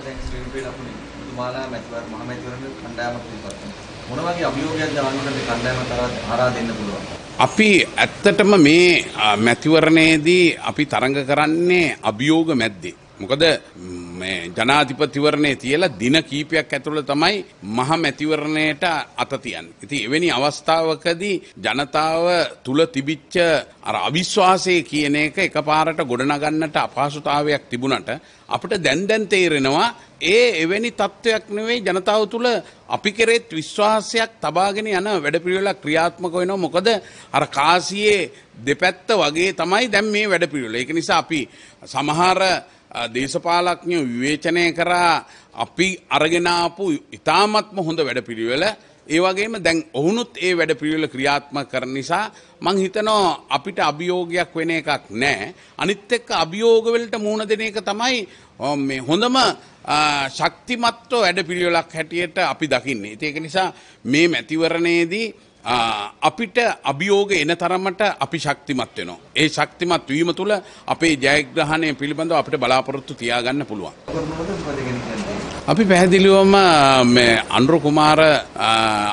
දැන් ශ්‍රී ලකුණු මුතුමාලා මැතිවරණ මහ මැතිවරණ කණ්ඩායමක් ඉදිරිපත් වෙනවා. මොන වගේ අභියෝගයක්ද අනුන්ට මේ කණ්ඩායම තරහ හරහා දෙන්න පුළුවන්? අපි ඇත්තටම මේ අ, මැතිවරණයේදී අපි තරඟ කරන්නේ අභියෝග මැද්දේ. මොකද ම්, මේ ජනාධිපතිවරණය තියලා දින කීපයක් ඇතුළත තමයි මහ මැතිවරණයට අත තියන්නේ. ඉතින් එවැනි අවස්ථාවකදී ජනතාව තුල තිබිච්ච අර අවිශ්වාසය කියන එක එකපාරට ගොඩනගන්නට අපහසුතාවයක් තිබුණට අපිට දැන් දැන් තේරෙනවා ඒ එවැනි තත්ත්වයක් නෙවෙයි ජනතාව තුළ අපි කෙරෙත් විශ්වාසයක් තබාගෙන යන වැඩපිළිවෙලක් ක්‍රියාත්මක වෙනවා මොකද අර කාසියේ දෙපැත්ත වගේ තමයි දැන් මේ වැඩපිළිවෙල. ඒක නිසා අපි සමහර අ, දේශපාලඥයෝ විවේචනය කරා අපි අරගෙන ආපු ඉතාමත්ම හොඳ වැඩපිළිවෙල ඒ වගේම දැන් ඔවුනුත් ඒ වැඩපිළිවෙල ක්‍රියාත්මක කරන නිසා මං හිතනවා අපිට අභියෝගයක් වෙන එකක් නැහැ. අනිත් එක්ක අභියෝග වලට මුහුණ දෙන එක තමයි අ, මේ හොඳම අ, ශක්තිමත්ව වැඩපිළිවෙලක් හැටියට අපි දකින්නේ. ඉතින් ඒක නිසා මේ මැතිවරණයේදී අ, අපිට අභියෝග එන තරමට අපි ශක්තිමත් වෙනවා. ඒ ශක්තිමත් වීම තුළ අපේ ජයග්‍රහණය පිළිබඳව අපිට බලාපොරොත්තු තියාගන්න පුළුවන්. කරනවද මොකද කියන්නේ? අපි පැහැදිලිවම මේ අන්රු කුමාර අ,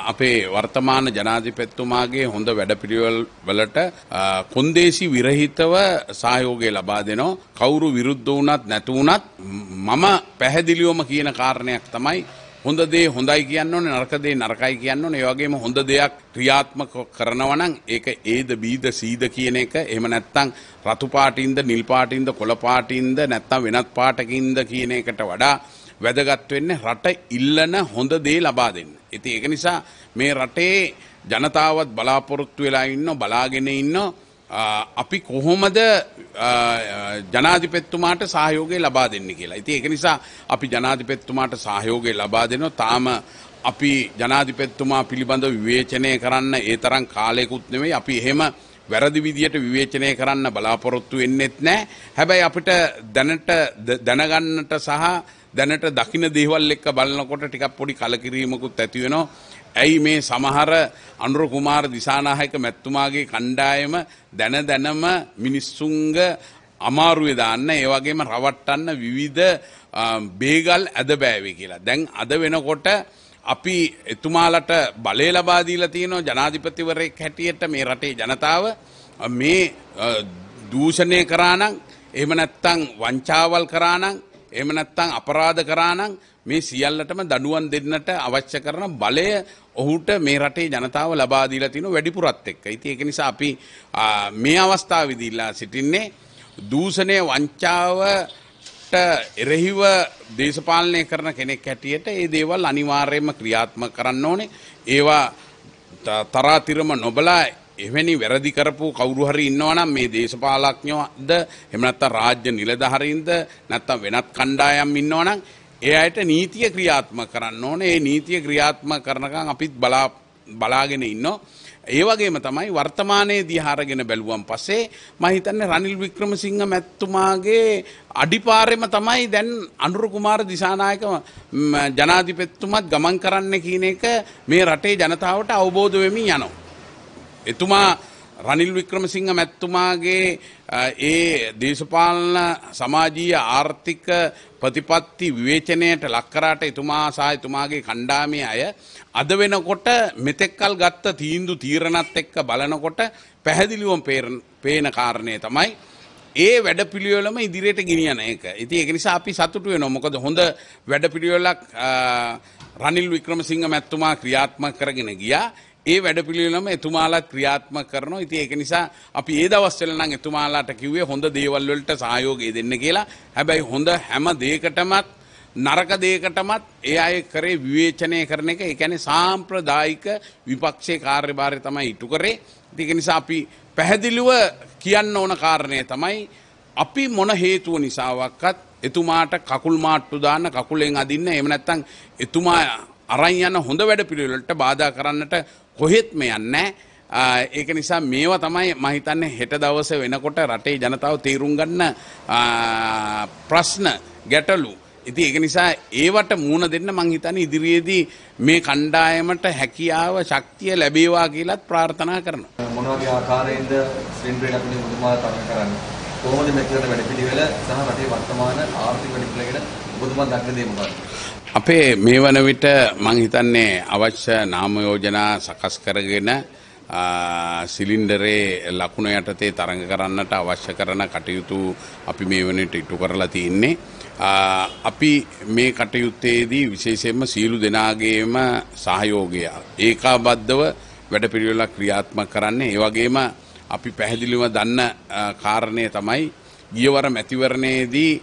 අපේ වර්තමාන ජනාධිපතිතුමාගේ හොඳ වැඩපිළිවෙල් වලට අ, කොන්දේසි විරහිතව සහයෝගය ලබා දෙනවා. කවුරු විරුද්ධ වුණත් නැතු වුණත් මම පැහැදිලිවම කියන කාරණයක් තමයි හොඳ දේ හොඳයි කියන්න ඕනේ නරක දේ නරකයි කියන්න ඕනේ. ඒ වගේම හොඳ දෙයක් ක්‍රියාත්මක කරනවා නම් ඒක ඒද බීද සීද කියන එක එහෙම නැත්නම් රතු පාටින්ද නිල් පාටින්ද කොළ පාටින්ද නැත්නම් වෙනත් පාටකින්ද කියන එකට වඩා වැදගත් වෙන්නේ රට ඉල්ලන හොඳ දේ ලබා දෙන්න. ඉතින් ඒක නිසා මේ රටේ ජනතාවත් බලාපොරොත්තු වෙලා ඉන්න බලාගෙන ඉන්න අපි කොහොමද ජනාධිපෙත්තුමාට සහයෝගය ලබා දෙන්න කියලා. ඉතින් ඒක නිසා අපි ජනාධිපෙත්තුමාට සහයෝගය ලබා දෙනවා. තාම අපි ජනාධිපෙත්තුමා පිළිබඳ විවේචනය කරන්න ඒ තරම් කාලයකුත් නෙවෙයි. අපි එහෙම වැරදි විදියට විවේචනය කරන්න බලාපොරොත්තු වෙන්නෙත් නැහැ. හැබැයි අපිට දැනට ද- දැනගන්නට සහ දැනට දකින දේවල් එක්ක බලනකොට ටිකක් පොඩි කලකිරීමකුත් ඇති වෙනවා. ඇයි මේ සමහර අනුර කුමාර දිසානායක මැතිතුමාගේ කණ්ඩායම දැන දැනම මිනිස්සුන්ග අමාරුවේ දාන්න ඒ වගේම රවට්ටන්න විවිධ අ, බේගල් ඇද බෑවේ කියලා. දැන් අද වෙනකොට අපි එතුමාලට බලය ලබා දීලා තියෙනවා ජනාධිපතිවරයෙක් හැටියට මේ රටේ ජනතාව අ, මේ අ, දූෂණය කරා නම් එහෙම නැත්නම් වංචාවල් කරා නම් එහෙම නැත්නම් අපරාධ කරා නම් මේ සියල්ලටම දඩුවම් දෙන්නට අවශ්‍ය කරන බලය ඔහුට මේ රටේ ජනතාව ලබා දීලා තියෙන වැඩිපුරත් එක්ක. ඉතින් ඒක නිසා අපි ආ, මේ අවස්ථාවේදී ඉල්ලා සිටින්නේ දූෂණය වංචාවට එරෙහිව දේශපාලනය කරන කෙනෙක් හැටියට ඒ දේවල් අනිවාර්යයෙන්ම ක්‍රියාත්මක කරන්න ඕනේ. ඒවා ත- තරාතිරම නොබලා එවැනි වැරදි කරපු කවුරු හරි ඉන්නවනම් මේ දේශපාලඥයෝද එහෙම නැත්නම් රාජ්‍ය නිලධාරීන්ද නැත්නම් වෙනත් කණ්ඩායම් ඉන්නවනම් ඒ අයට නීතිය ක්‍රියාත්මක කරන්න ඕනේ. ඒ නීතිය ක්‍රියාත්මක කරනකම් අපිත් බලා බලාගෙන ඉන්නවා. ඒ වගේම තමයි වර්තමානයේ දිහාරගෙන බැලුවන් පස්සේ මම හිතන්නේ රනිල් වික්‍රමසිංහ මැතිතුමාගේ අඩිපාරෙම තමයි දැන් අනුර කුමාර දිසානායක ම, ජනාධිපතිතුමත් ගමන් කරන්න කියන එක මේ රටේ ජනතාවට අවබෝධ වෙමින් යනවා. එතුමා රනිල් වික්‍රමසිංහ මැත්තුමාගේ අ, ඒ දේශපාලන සමාජීය ආර්ථික ප්‍රතිපත්ති විවේචනයට ලක්කරාට එතුමා සහ එතුමාගේ කණ්ඩාමේ අය අද වෙනකොට මෙතෙක්කල් ගත්ත තීන්දු තීරණත් එක්ක බලනකොට පැහැදිලිවම පේරන- පේන කාරණය තමයි ඒ වැඩපිළිවෙලම ඉදිරියට ගෙනියන එක. ඉතින් ඒක නිසා අපි සතුටු වෙනවා. මොකද හොඳ වැඩපිළිවෙලක් අ, රනිල් වික්‍රමසිංහ මැතිතුමා ක්‍රියාත්මක කරගෙන ගියා. ඒ වැඩපිළිවෙලම එතුමාලාත් ක්‍රියාත්මක කරනවා. ඉතින් ඒක නිසා අපි ඒ දවස්වල නම් එතුමාලාට කිව්වේ හොඳ දේවල් වලට සහයෝගය දෙන්න කියලා. හැබැයි හොඳ හැම දෙයකටමත් නරක දෙයකටමත් ඒ අය කරේ විවේචනය කරන එක ඒ කියන්නේ සාම්ප්‍රදායික විපක්ෂයේ කාර්යභාරය තමයි ඉටු කරේ. ඉතින් ඒක නිසා අපි පැහැදිලිව කියන්න ඕන කාරණය තමයි අපි මොන හේතුව නිසාවක්වත් එතුමාට කකුල් මාට්ටු දාන්න කකුලෙන් අදින්න එහෙම නැත්නම් එතුමා අරන් යන හොඳ වැඩ පිළිවෙලට බාධා කරන්නට කොහෙත්ම යන්නේ නැහැ. ඒක නිසා මේවා තමයි මම හිතන්නේ හෙට දවසේ වෙනකොට රටේ ජනතාව තීරුම් ගන්න ආ, ප්‍රශ්න ගැටලු ඉතින් ඒක නිසා ඒවට මූණ දෙන්න මං හිතන්නේ ඉදිරියේදී මේ කණ්ඩායමට හැකියාව ශක්තිය ලැබේවා කියලත් ප්‍රාර්ථනා කරනවා. මොන වගේ ආකාරයෙන්ද ශ්‍රී ලකුණු මුතුමාලා තරහ කරන්නේ? කොහොමද මැතිවරණ වැඩපිළිවෙල සහ රටේ වර්තමාන ආර්ථික වැඩපිළිවෙල ගැන ඔබතුමා දක්න දේ මොකක්ද? අපේ මේ වන විට මං හිතන්නේ අවශ්‍ය නාම යෝජනා සකස් කරගෙන ආ, සිලින්ඩරේ ලකුණ යටතේ තරඟ කරන්නට අවශ්‍ය කරන කටයුතු අපි මේ වනට ඉටු කරලා තියන්නේ. ආ, අපි මේ කටයුත්තේදී විශේෂයෙන්ම සීලු දෙනාගේම සහයෝගය ඒකාබද්ධව වැඩ පිළිවෙලක් ක්‍රියාත්මක කරන්නේ ඒ වගේම අපි පැහැදිලිව දන්න ආ, කාරණය තමයි ගියවර මැතිවරණයේදී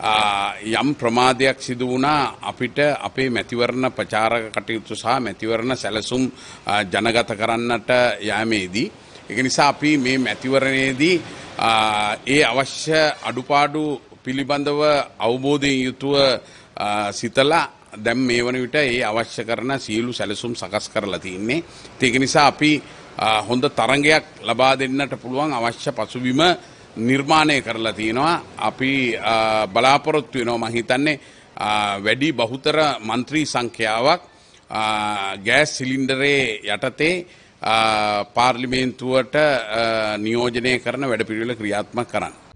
ආ, යම් ප්‍රමාදයක් සිදු වුණා අපිට අපේ මැතිවරණ ප්‍රචාරක කටයුතු සහ මැතිවරණ සැලසුම් ආ, ජනගත කරන්නට යෑමේදී. එක නිසා අපි මේ මැතිවරණයේදී ආ, ඒ අවශ්‍ය අඩුපාඩු පිළිබඳව අවබෝධයෙන් යුතුව ආ, සිතලා දැම් මේ වන විට ඒ අවශ්‍ය කරන සියලු සැලසුම් සකස් කරලා තින්නේ. ඒක නිසා අපි ආ, හොඳ තරගයක් ලබා දෙන්නට පුළුවන් අවශ්‍ය පසුබිම නිර්මාණය කරලා තියෙනවා අපි ආ, බලාපොරොත්තු වෙනවා මං හිතන්නේ ආ, වැඩි බහුතර මන්ත්‍රී සංඛ්‍යාවක් ආ, ගෑස් සිලින්ඩරේ යටතේ ආ, පාර්ලිමේන්තුවට ආ, නියෝජනය කරන වැඩ පිළිවෙල ක්‍රියාත්මක කරන්න.